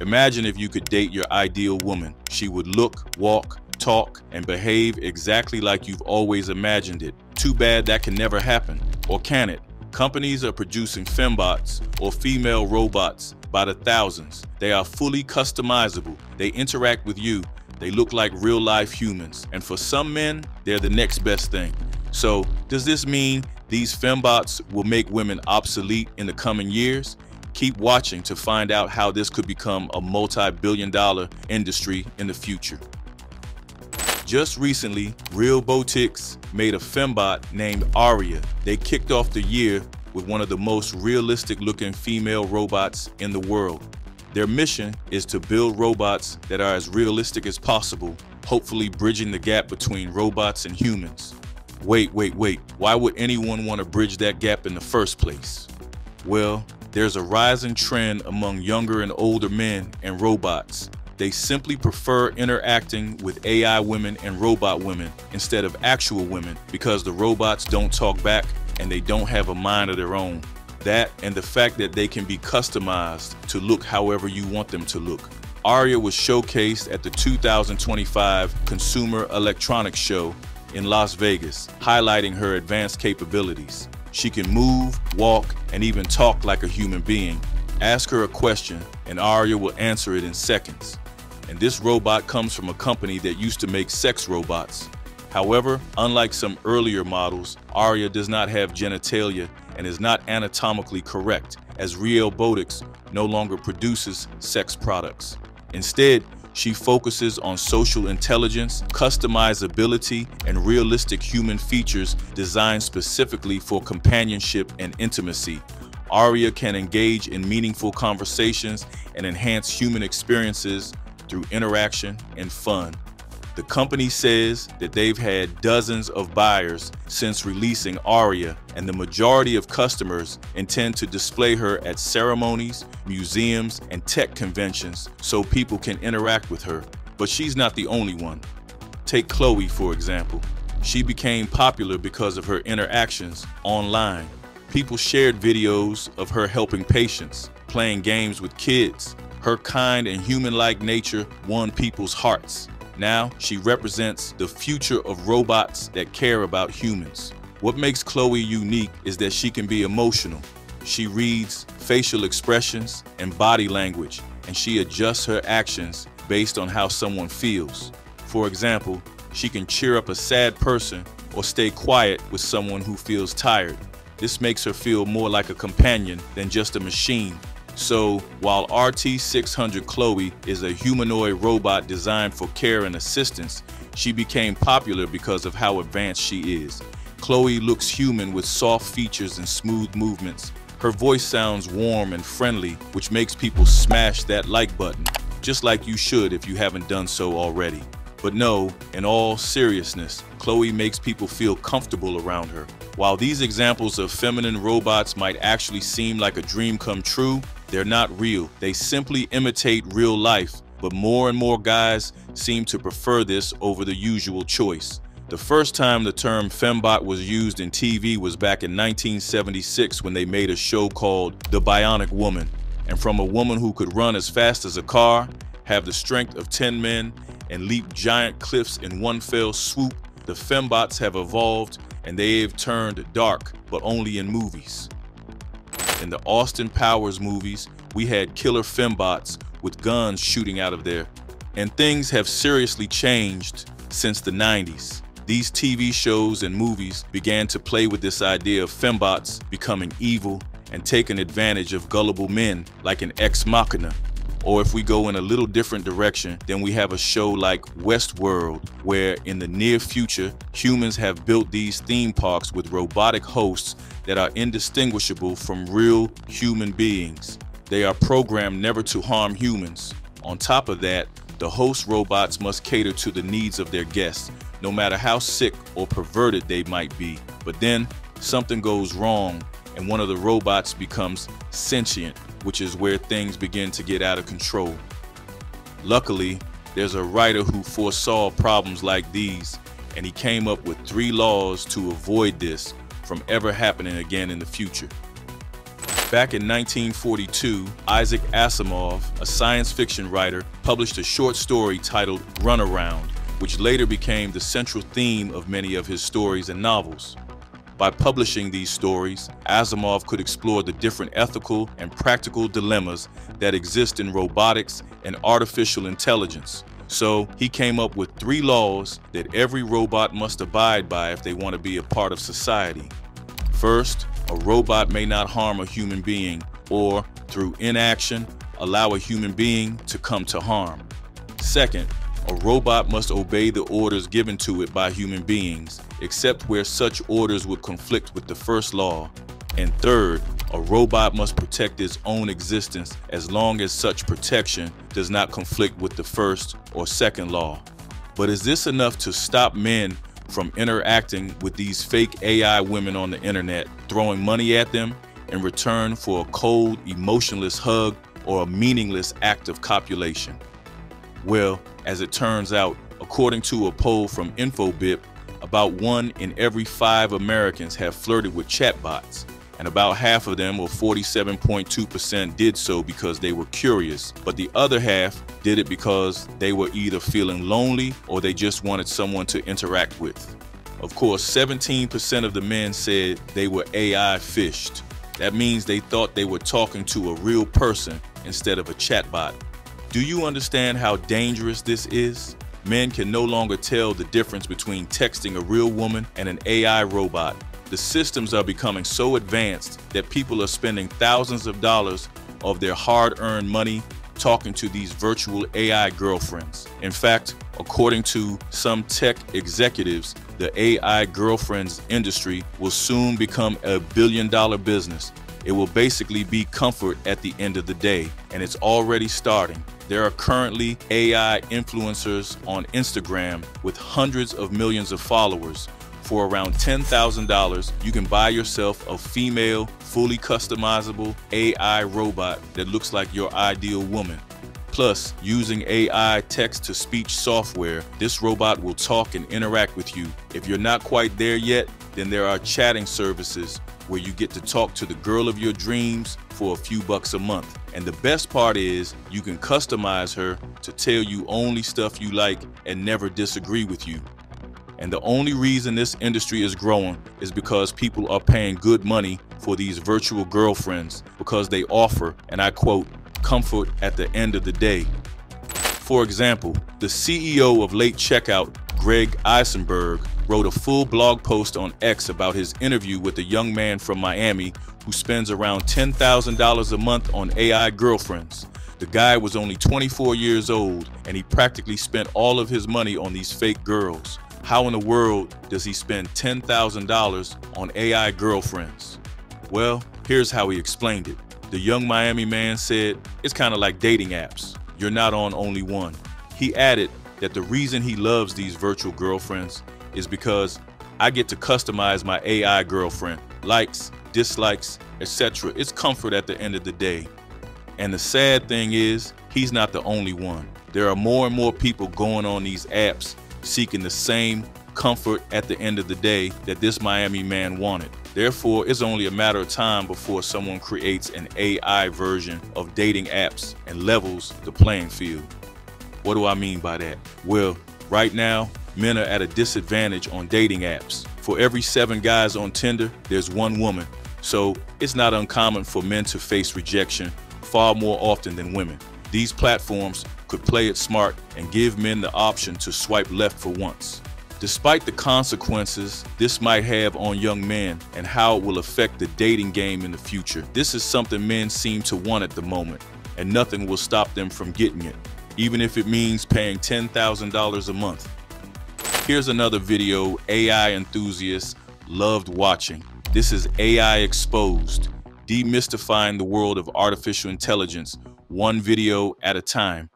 Imagine if you could date your ideal woman. She would look, walk, talk, and behave exactly like you've always imagined it. Too bad that can never happen. Or can it? Companies are producing fembots or female robots by the thousands. They are fully customizable. They interact with you. They look like real life humans. And for some men, they're the next best thing. So, does this mean these fembots will make women obsolete in the coming years? Keep watching to find out how this could become a multi billion dollar industry in the future. Just recently, Realbotix made a fembot named Aria. They kicked off the year with one of the most realistic looking female robots in the world. Their mission is to build robots that are as realistic as possible, hopefully bridging the gap between robots and humans. Wait, wait, wait. Why would anyone want to bridge that gap in the first place? Well, there's a rising trend among younger and older men and robots they simply prefer interacting with AI women and robot women instead of actual women because the robots don't talk back and they don't have a mind of their own. That and the fact that they can be customized to look however you want them to look. Aria was showcased at the 2025 Consumer Electronics Show in Las Vegas, highlighting her advanced capabilities. She can move, walk, and even talk like a human being. Ask her a question, and Aria will answer it in seconds and this robot comes from a company that used to make sex robots. However, unlike some earlier models, Aria does not have genitalia and is not anatomically correct, as Realbotix no longer produces sex products. Instead, she focuses on social intelligence, customizability, and realistic human features designed specifically for companionship and intimacy. Aria can engage in meaningful conversations and enhance human experiences through interaction and fun. The company says that they've had dozens of buyers since releasing Aria, and the majority of customers intend to display her at ceremonies, museums, and tech conventions so people can interact with her. But she's not the only one. Take Chloe, for example. She became popular because of her interactions online. People shared videos of her helping patients, playing games with kids, her kind and human-like nature won people's hearts. Now, she represents the future of robots that care about humans. What makes Chloe unique is that she can be emotional. She reads facial expressions and body language, and she adjusts her actions based on how someone feels. For example, she can cheer up a sad person or stay quiet with someone who feels tired. This makes her feel more like a companion than just a machine so while RT600 Chloe is a humanoid robot designed for care and assistance, she became popular because of how advanced she is. Chloe looks human with soft features and smooth movements. Her voice sounds warm and friendly, which makes people smash that like button, just like you should if you haven't done so already. But no, in all seriousness, Chloe makes people feel comfortable around her. While these examples of feminine robots might actually seem like a dream come true, they're not real. They simply imitate real life, but more and more guys seem to prefer this over the usual choice. The first time the term fembot was used in TV was back in 1976 when they made a show called The Bionic Woman. And from a woman who could run as fast as a car, have the strength of 10 men, and leap giant cliffs in one fell swoop, the fembots have evolved and they've turned dark, but only in movies. In the Austin Powers movies, we had killer fembots with guns shooting out of there. And things have seriously changed since the 90s. These TV shows and movies began to play with this idea of fembots becoming evil and taking advantage of gullible men like an ex machina or if we go in a little different direction, then we have a show like Westworld, where in the near future, humans have built these theme parks with robotic hosts that are indistinguishable from real human beings. They are programmed never to harm humans. On top of that, the host robots must cater to the needs of their guests, no matter how sick or perverted they might be. But then, something goes wrong and one of the robots becomes sentient which is where things begin to get out of control. Luckily, there's a writer who foresaw problems like these, and he came up with three laws to avoid this from ever happening again in the future. Back in 1942, Isaac Asimov, a science fiction writer, published a short story titled Runaround, which later became the central theme of many of his stories and novels. By publishing these stories, Asimov could explore the different ethical and practical dilemmas that exist in robotics and artificial intelligence. So he came up with three laws that every robot must abide by if they want to be a part of society. First, a robot may not harm a human being or, through inaction, allow a human being to come to harm. Second, a robot must obey the orders given to it by human beings, except where such orders would conflict with the first law. And third, a robot must protect its own existence as long as such protection does not conflict with the first or second law. But is this enough to stop men from interacting with these fake AI women on the internet, throwing money at them in return for a cold, emotionless hug or a meaningless act of copulation? Well, as it turns out, according to a poll from Infobip, about one in every five Americans have flirted with chatbots, and about half of them, or 47.2%, did so because they were curious, but the other half did it because they were either feeling lonely or they just wanted someone to interact with. Of course, 17% of the men said they were AI fished. That means they thought they were talking to a real person instead of a chatbot. Do you understand how dangerous this is? Men can no longer tell the difference between texting a real woman and an AI robot. The systems are becoming so advanced that people are spending thousands of dollars of their hard earned money talking to these virtual AI girlfriends. In fact, according to some tech executives, the AI girlfriends industry will soon become a billion dollar business. It will basically be comfort at the end of the day, and it's already starting. There are currently AI influencers on Instagram with hundreds of millions of followers. For around $10,000, you can buy yourself a female, fully customizable AI robot that looks like your ideal woman. Plus, using AI text to speech software, this robot will talk and interact with you. If you're not quite there yet, then there are chatting services where you get to talk to the girl of your dreams for a few bucks a month. And the best part is you can customize her to tell you only stuff you like and never disagree with you. And the only reason this industry is growing is because people are paying good money for these virtual girlfriends because they offer, and I quote, comfort at the end of the day. For example, the CEO of Late Checkout, Greg Eisenberg, wrote a full blog post on X about his interview with a young man from Miami who spends around $10,000 a month on AI girlfriends. The guy was only 24 years old and he practically spent all of his money on these fake girls. How in the world does he spend $10,000 on AI girlfriends? Well, here's how he explained it. The young Miami man said, it's kind of like dating apps. You're not on only one. He added that the reason he loves these virtual girlfriends is because I get to customize my AI girlfriend, likes, dislikes, etc. It's comfort at the end of the day. And the sad thing is, he's not the only one. There are more and more people going on these apps seeking the same comfort at the end of the day that this Miami man wanted. Therefore, it's only a matter of time before someone creates an AI version of dating apps and levels the playing field. What do I mean by that? Well, right now, men are at a disadvantage on dating apps. For every seven guys on Tinder, there's one woman. So it's not uncommon for men to face rejection far more often than women. These platforms could play it smart and give men the option to swipe left for once. Despite the consequences this might have on young men and how it will affect the dating game in the future, this is something men seem to want at the moment, and nothing will stop them from getting it, even if it means paying $10,000 a month. Here's another video AI enthusiasts loved watching. This is AI Exposed, demystifying the world of artificial intelligence, one video at a time.